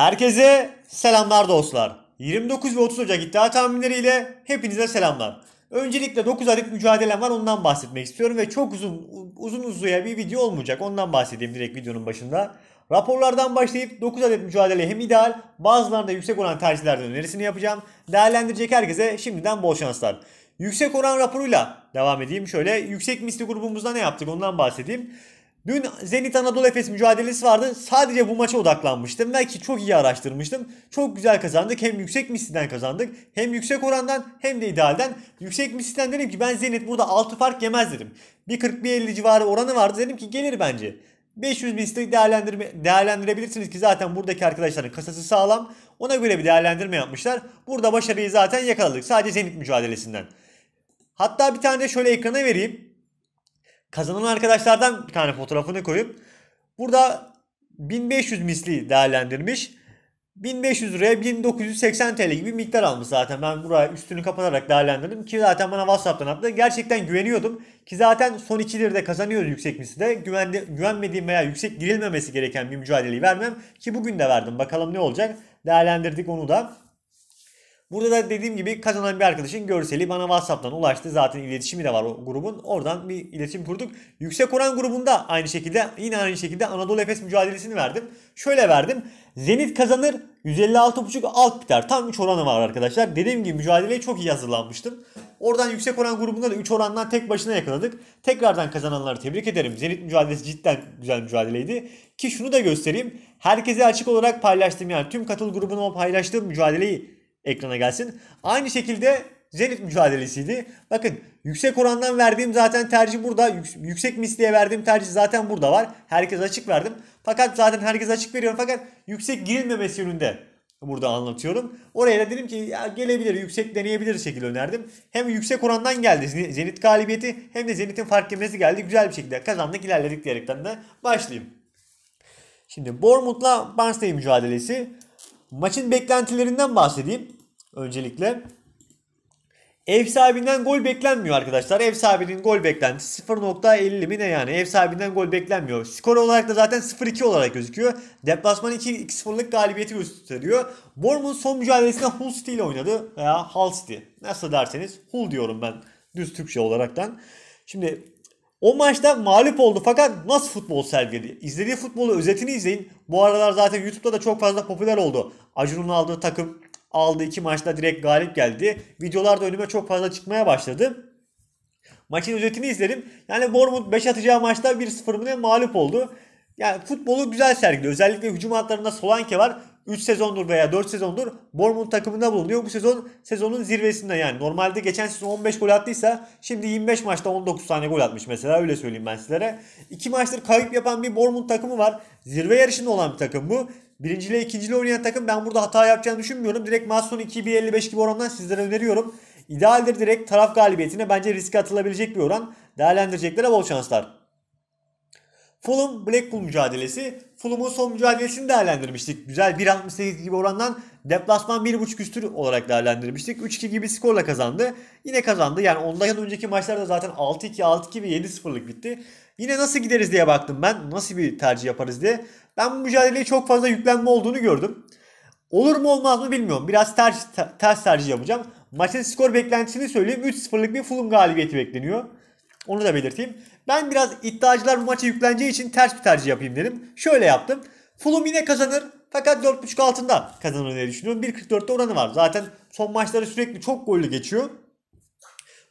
Herkese selamlar dostlar. 29 ve 30 Ocak iddia tahminleriyle hepinize selamlar. Öncelikle 9 adet mücadelem var ondan bahsetmek istiyorum ve çok uzun uzun uzuya bir video olmayacak. Ondan bahsedeyim direkt videonun başında. Raporlardan başlayıp 9 adet mücadele hem ideal bazılarında yüksek olan tercihlerden önerisini yapacağım. Değerlendirecek herkese şimdiden bol şanslar. Yüksek oran raporuyla devam edeyim. Şöyle yüksek misli grubumuzda ne yaptık ondan bahsedeyim. Dün Zenit Anadolu Efes mücadelesi vardı. Sadece bu maça odaklanmıştım. Belki çok iyi araştırmıştım. Çok güzel kazandık. Hem yüksek misliden kazandık. Hem yüksek orandan hem de idealden. Yüksek misliden dedim ki ben Zenit burada 6 fark yemez dedim. Bir 40-50 civarı oranı vardı. Dedim ki gelir bence. 500 misli değerlendirme, değerlendirebilirsiniz ki zaten buradaki arkadaşların kasası sağlam. Ona göre bir değerlendirme yapmışlar. Burada başarıyı zaten yakaladık. Sadece Zenit mücadelesinden. Hatta bir tane de şöyle ekrana vereyim. Kazanan arkadaşlardan bir tane fotoğrafını koyup burada 1500 misli değerlendirmiş. 1500 liraya 1980 TL gibi bir miktar almış zaten. Ben buraya üstünü kapatarak değerlendirdim ki zaten bana WhatsApp'tan attı. Gerçekten güveniyordum ki zaten son 2 lirada kazanıyoruz yüksek mislide. Güvende, güvenmediğim veya yüksek girilmemesi gereken bir mücadeleyi vermem ki bugün de verdim. Bakalım ne olacak. Değerlendirdik onu da. Burada da dediğim gibi kazanan bir arkadaşın görseli bana WhatsApp'tan ulaştı. Zaten iletişimi de var o grubun. Oradan bir iletişim kurduk. Yüksek oran grubunda aynı şekilde yine aynı şekilde Anadolu Efes mücadelesini verdim. Şöyle verdim. Zenit kazanır 156.5 alt biter. Tam 3 oranı var arkadaşlar. Dediğim gibi mücadeleye çok iyi hazırlanmıştım. Oradan yüksek oran grubunda da 3 orandan tek başına yakaladık. Tekrardan kazananları tebrik ederim. Zenit mücadelesi cidden güzel mücadeleydi. Ki şunu da göstereyim. Herkese açık olarak paylaştım yani tüm katıl grubuna paylaştığım mücadeleyi ekrana gelsin. Aynı şekilde Zenit mücadelesiydi. Bakın yüksek orandan verdiğim zaten tercih burada. Yüksek misliye verdiğim tercih zaten burada var. Herkes açık verdim. Fakat zaten herkes açık veriyorum. Fakat yüksek girilmemesi yönünde burada anlatıyorum. Oraya da dedim ki ya gelebilir, yüksek deneyebilir şekilde önerdim. Hem yüksek orandan geldi Zenit galibiyeti hem de Zenit'in fark yemesi geldi. Güzel bir şekilde kazandık ilerledik diyerekten de başlayayım. Şimdi Bournemouth'la Barnsley mücadelesi. Maçın beklentilerinden bahsedeyim öncelikle. Ev sahibinden gol beklenmiyor arkadaşlar. Ev sahibinin gol beklentisi 0.50 mi ne yani? Ev sahibinden gol beklenmiyor. Skor olarak da zaten 0-2 olarak gözüküyor. Deplasman 2-0'lık galibiyeti gösteriyor. Bournemouth son mücadelesinde Hull City ile oynadı. Veya Hull City. Nasıl derseniz Hull diyorum ben düz Türkçe olaraktan. Şimdi o maçta mağlup oldu fakat nasıl futbol sergiledi? İzlediği futbolu özetini izleyin. Bu aralar zaten YouTube'da da çok fazla popüler oldu. Acun'un aldığı takım aldığı iki maçta direkt galip geldi. Videolar da önüme çok fazla çıkmaya başladı. Maçın özetini izledim. Yani Bournemouth 5 atacağı maçta 1-0 mı mağlup oldu. Yani futbolu güzel sergiliyor. Özellikle hücum hatlarında Solanke var. 3 sezondur veya 4 sezondur Bournemouth takımında bulunuyor. Bu sezon sezonun zirvesinde yani. Normalde geçen sezon 15 gol attıysa şimdi 25 maçta 19 tane gol atmış mesela öyle söyleyeyim ben sizlere. 2 maçtır kayıp yapan bir Bournemouth takımı var. Zirve yarışında olan bir takım bu. Birinciliğe ikinciliğe oynayan takım ben burada hata yapacağını düşünmüyorum. Direkt maç sonu 2-1-55 gibi orandan sizlere öneriyorum. İdealdir direkt taraf galibiyetine bence riske atılabilecek bir oran. Değerlendireceklere bol şanslar. Fulham Blackpool mücadelesi. Fulham'ın son mücadelesini değerlendirmiştik. Güzel 1.68 gibi orandan deplasman 1.5 üstü olarak değerlendirmiştik. 3-2 gibi skorla kazandı. Yine kazandı. Yani ondan önceki maçlarda zaten 6-2, 6-2 ve 7-0'lık bitti. Yine nasıl gideriz diye baktım ben. Nasıl bir tercih yaparız diye. Ben bu mücadeleye çok fazla yüklenme olduğunu gördüm. Olur mu olmaz mı bilmiyorum. Biraz ters, ters tercih yapacağım. Maçın skor beklentisini söyleyeyim. 3-0'lık bir Fulham galibiyeti bekleniyor. Onu da belirteyim. Ben biraz iddiacılar bu maça yükleneceği için ters bir tercih yapayım dedim. Şöyle yaptım. Fulham yine kazanır fakat 4.5 altında kazanır diye düşünüyorum. 1.44'te oranı var. Zaten son maçları sürekli çok gollü geçiyor.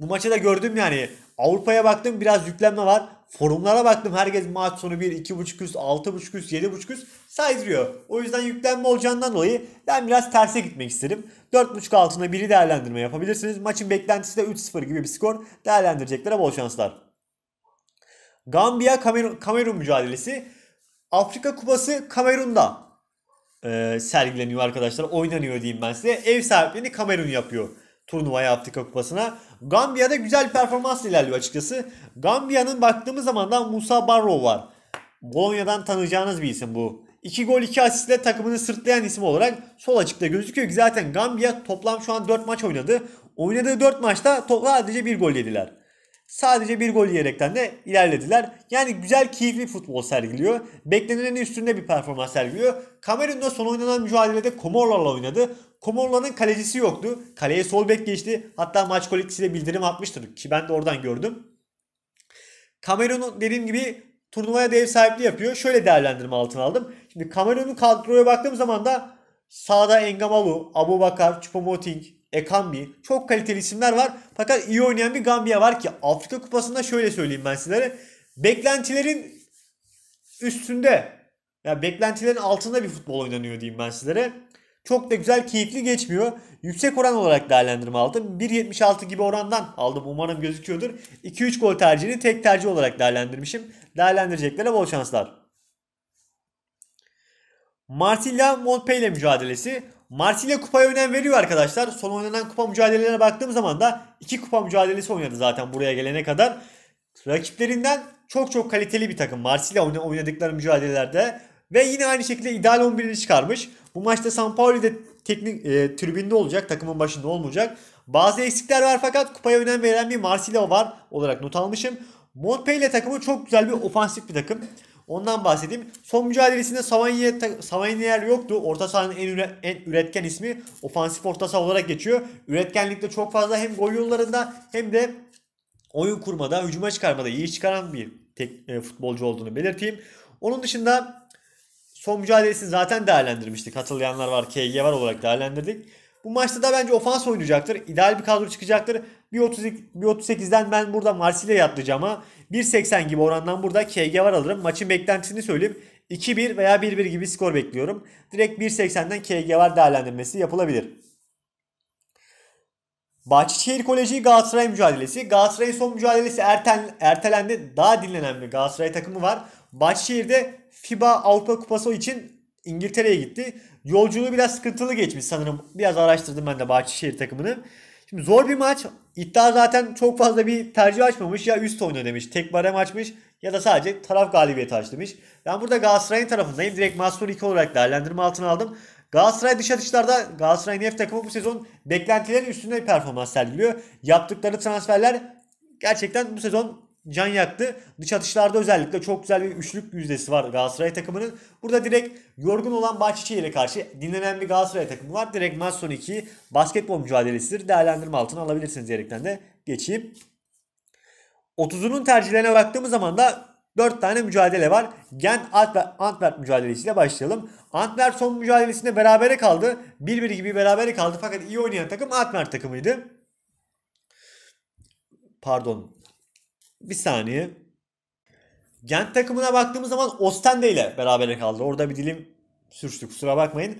Bu maçı da gördüm yani. Avrupa'ya baktım biraz yüklenme var. Forumlara baktım herkes maç sonu 1, 2.5 üst, 6.5 üst, 7.5 üst saydırıyor. O yüzden yüklenme olacağından dolayı ben biraz terse gitmek istedim. 4.5 altında biri değerlendirme yapabilirsiniz. Maçın beklentisi de 3-0 gibi bir skor. Değerlendireceklere bol şanslar. Gambiya Kamerun, mücadelesi. Afrika Kupası Kamerun'da e, sergileniyor arkadaşlar. Oynanıyor diyeyim ben size. Ev sahipliğini Kamerun yapıyor turnuvaya Afrika Kupası'na. Gambiya'da güzel performans ilerliyor açıkçası. Gambiya'nın baktığımız zaman da Musa Barrow var. Bolonya'dan tanıyacağınız bir isim bu. 2 gol 2 asistle takımını sırtlayan isim olarak sol açıkta gözüküyor zaten Gambiya toplam şu an 4 maç oynadı. Oynadığı 4 maçta sadece 1 gol yediler. Sadece bir gol yiyerekten de ilerlediler. Yani güzel keyifli futbol sergiliyor. Beklenenin üstünde bir performans sergiliyor. Kamerun'da son oynanan mücadelede Komorlarla oynadı. Komorların kalecisi yoktu. Kaleye sol bek geçti. Hatta maç kolektifine bildirim atmıştır ki ben de oradan gördüm. Kamerun'un dediğim gibi turnuvaya dev sahipliği yapıyor. Şöyle değerlendirme altına aldım. Şimdi Kamerun'un kadroya baktığım zaman da sağda Engamalu, Abu Bakar, Choupo-Moting, Ekambi çok kaliteli isimler var. Fakat iyi oynayan bir Gambiya var ki Afrika Kupası'nda şöyle söyleyeyim ben sizlere. Beklentilerin üstünde yani beklentilerin altında bir futbol oynanıyor diyeyim ben sizlere. Çok da güzel, keyifli geçmiyor. Yüksek oran olarak değerlendirme aldım. 1.76 gibi orandan aldım. Umarım gözüküyordur. 2-3 gol tercihini tek tercih olarak değerlendirmişim. Değerlendireceklere bol şanslar. Marsilya Montpellier mücadelesi. Marsilya kupaya önem veriyor arkadaşlar. Son oynanan kupa mücadelelerine baktığım zaman da iki kupa mücadelesi oynadı zaten buraya gelene kadar. Rakiplerinden çok çok kaliteli bir takım. Marsilya oynadıkları mücadelelerde ve yine aynı şekilde ideal 11'ini çıkarmış. Bu maçta San Paulo'da teknik e, tribünde olacak. Takımın başında olmayacak. Bazı eksikler var fakat kupaya önem veren bir Marsilya var olarak not almışım. Montpellier takımı çok güzel bir ofansif bir takım. Ondan bahsedeyim. Son mücadelesinde Savanier yoktu. Orta sahanın en, üre, en üretken ismi ofansif orta saha olarak geçiyor. Üretkenlikte çok fazla hem gol yollarında hem de oyun kurmada, hücuma çıkarmada iyi çıkaran bir tek e, futbolcu olduğunu belirteyim. Onun dışında son mücadelesini zaten değerlendirmiştik. Hatırlayanlar var, KG var olarak değerlendirdik. Bu maçta da bence ofans oynayacaktır. İdeal bir kadro çıkacaktır. 1.38'den ben burada Marsilya'ya atlayacağım ama 1.80 gibi orandan burada KG var alırım. Maçın beklentisini söyleyeyim. 2-1 veya 1-1 gibi skor bekliyorum. Direkt 1.80'den KG var değerlendirmesi yapılabilir. Bahçeşehir Koleji Galatasaray mücadelesi. Galatasaray'ın son mücadelesi erten, ertelendi. Daha dinlenen bir Galatasaray takımı var. Bahçeşehir'de FIBA Avrupa Kupası için İngiltere'ye gitti. Yolculuğu biraz sıkıntılı geçmiş sanırım. Biraz araştırdım ben de Bahçeşehir takımını. Şimdi zor bir maç. İddia zaten çok fazla bir tercih açmamış. Ya üst oyna demiş. Tek barem açmış. Ya da sadece taraf galibiyeti aç demiş. Ben burada Galatasaray'ın tarafındayım. Direkt Master 2 olarak değerlendirme altına aldım. Galatasaray dış atışlarda Galatasaray Nef takımı bu sezon beklentilerin üstünde bir performans sergiliyor. Yaptıkları transferler gerçekten bu sezon can yaktı. Dış atışlarda özellikle çok güzel bir üçlük yüzdesi var Galatasaray takımının. Burada direkt yorgun olan Bahçeşehir'e karşı dinlenen bir Galatasaray takımı var. Direkt maç sonu 2 basketbol mücadelesidir. Değerlendirme altına alabilirsiniz diyerekten de geçeyim. 30'unun tercihlerine baktığımız zaman da 4 tane mücadele var. Gent Antwerp, Antwerp mücadelesiyle başlayalım. Antwerp son mücadelesinde berabere kaldı. 1-1 gibi berabere kaldı fakat iyi oynayan takım Antwerp takımıydı. Pardon bir saniye. Gent takımına baktığımız zaman Ostende ile beraber kaldı. Orada bir dilim sürçtü kusura bakmayın.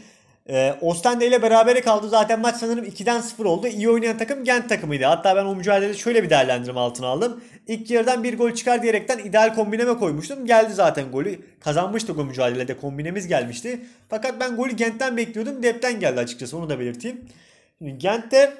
Ee, Ostende ile beraber kaldı. Zaten maç sanırım 2'den 0 oldu. İyi oynayan takım Gent takımıydı. Hatta ben o mücadeleyi şöyle bir değerlendirme altına aldım. İlk yarıdan bir gol çıkar diyerekten ideal kombineme koymuştum. Geldi zaten golü. Kazanmıştık o mücadelede. Kombinemiz gelmişti. Fakat ben golü Gent'ten bekliyordum. Dep'ten geldi açıkçası. Onu da belirteyim. Şimdi Gent'te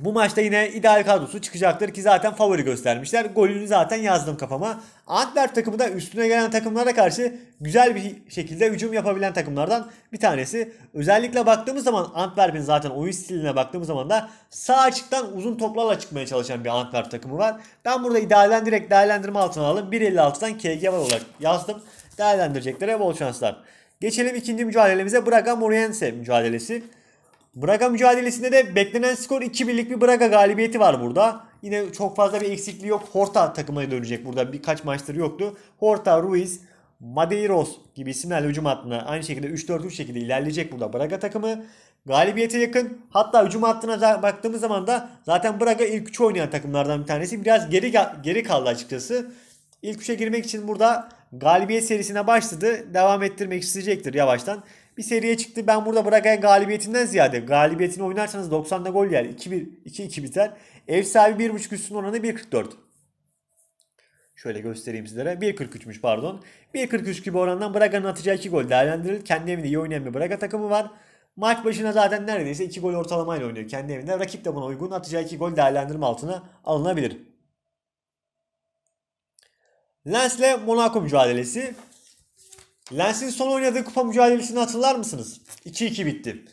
bu maçta yine ideal kadrosu çıkacaktır ki zaten favori göstermişler. Golünü zaten yazdım kafama. Antwerp takımı da üstüne gelen takımlara karşı güzel bir şekilde hücum yapabilen takımlardan bir tanesi. Özellikle baktığımız zaman Antwerp'in zaten oyun stiline baktığımız zaman da sağ açıktan uzun toplarla çıkmaya çalışan bir Antwerp takımı var. Ben burada idealden direkt değerlendirme altına aldım. 1.56'dan KG var olarak yazdım. Değerlendireceklere bol şanslar. Geçelim ikinci mücadelemize Braga Moreirense mücadelesi. Braga mücadelesinde de beklenen skor 2-1'lik bir Braga galibiyeti var burada. Yine çok fazla bir eksikliği yok. Horta takımına dönecek burada. Birkaç maçtır yoktu. Horta, Ruiz, Madeiros gibi isimlerle hücum hattına aynı şekilde 3-4-3 şekilde ilerleyecek burada Braga takımı. Galibiyete yakın. Hatta hücum hattına baktığımız zaman da zaten Braga ilk 3 oynayan takımlardan bir tanesi. Biraz geri geri kaldı açıkçası. İlk 3'e girmek için burada galibiyet serisine başladı. Devam ettirmek isteyecektir yavaştan bir seriye çıktı. Ben burada Braga'ya galibiyetinden ziyade galibiyetini oynarsanız 90'da gol yer. 2-1 2-2 biter. Ev sahibi 1.5 üstün oranı 1.44. Şöyle göstereyim sizlere. 1.43'müş pardon. 1.43 gibi orandan Braga'nın atacağı 2 gol değerlendirilir. Kendi evinde iyi oynayan bir Braga takımı var. Maç başına zaten neredeyse 2 gol ortalamayla oynuyor kendi evinde. Rakip de buna uygun atacağı 2 gol değerlendirme altına alınabilir. Lens ile Monaco mücadelesi. Lens'in son oynadığı kupa mücadelesini hatırlar mısınız? 2-2 bitti.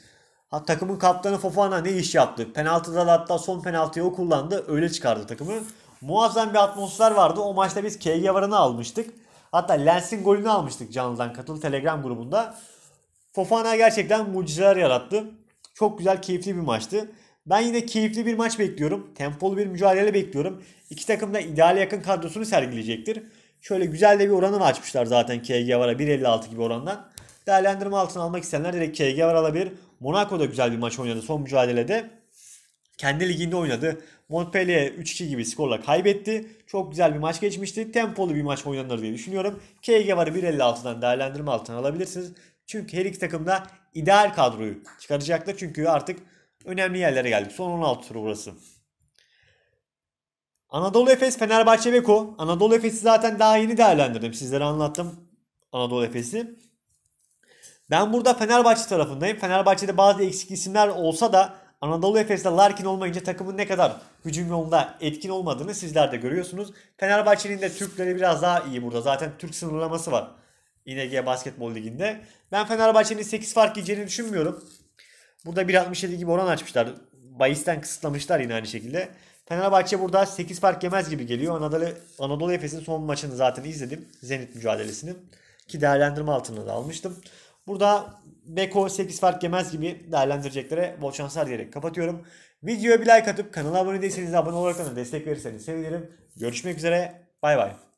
Ha, takımın kaptanı Fofana ne iş yaptı? Penaltıda da hatta son penaltıyı o kullandı. Öyle çıkardı takımı. muazzam bir atmosfer vardı. O maçta biz KG varını almıştık. Hatta Lens'in golünü almıştık canlıdan katılı Telegram grubunda. Fofana gerçekten mucizeler yarattı. Çok güzel, keyifli bir maçtı. Ben yine keyifli bir maç bekliyorum. Tempolu bir mücadele bekliyorum. İki takım da ideale yakın kadrosunu sergileyecektir. Şöyle güzel de bir oranı açmışlar zaten KG Var'a 1.56 gibi orandan. Değerlendirme altına almak isteyenler direkt KG Var alabilir. Monaco da güzel bir maç oynadı son mücadelede. Kendi liginde oynadı. Montpellier 3-2 gibi skorla kaybetti. Çok güzel bir maç geçmişti. Tempolu bir maç oynanır diye düşünüyorum. KG Var'ı 1.56'dan değerlendirme altına alabilirsiniz. Çünkü her iki takım da ideal kadroyu çıkaracaktır. Çünkü artık önemli yerlere geldik. Son 16 tur burası. Anadolu Efes, Fenerbahçe, Beko. Anadolu Efes'i zaten daha yeni değerlendirdim. Sizlere anlattım Anadolu Efes'i. Ben burada Fenerbahçe tarafındayım. Fenerbahçe'de bazı eksik isimler olsa da Anadolu Efes'te Larkin olmayınca takımın ne kadar hücum yolunda etkin olmadığını sizler de görüyorsunuz. Fenerbahçe'nin de Türkleri biraz daha iyi burada. Zaten Türk sınırlaması var. İNG Basketbol Ligi'nde. Ben Fenerbahçe'nin 8 fark yiyeceğini düşünmüyorum. Burada 1.67 gibi oran açmışlar. Bayis'ten kısıtlamışlar yine aynı şekilde. Fenerbahçe burada 8 fark yemez gibi geliyor. Anadolu, Anadolu Efes'in son maçını zaten izledim. Zenit mücadelesini. Ki değerlendirme altına da almıştım. Burada Beko 8 fark yemez gibi değerlendireceklere bol şanslar diyerek kapatıyorum. Videoya bir like atıp kanala abone değilseniz de abone olarak da destek verirseniz sevinirim. Görüşmek üzere. Bay bay.